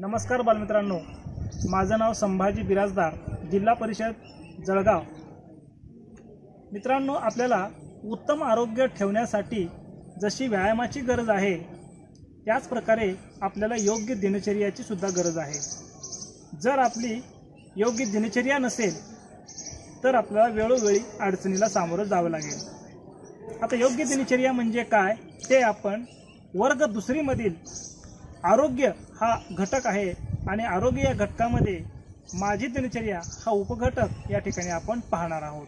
नमस्कार बालमित्रांनो. माझं नाव संभाजी बिराजदार जिल्हा परिषद जळगाव. मित्रांनो आपल्याला उत्तम आरोग्य ठेवण्यासाठी जशी व्यायामाची गरज आहे त्याच प्रकारे आपल्याला योग्य दिनचर्याची सुद्धा गरज आहे. जर आपली योग्य दिनचर्या नसेल तर आपल्याला वेळोवेळी अडचणीला सामोरं जावं लागेल. आता योग्य दिनचर्या म्हणजे काय? ते आपण वर्ग दुसरीमधील आरोग्य हा घटक आहे आणि आरोग्य या घटकामध्ये माझी दिनचर्या हा उपघटक या ठिकाणी आपण पाहणार आहोत.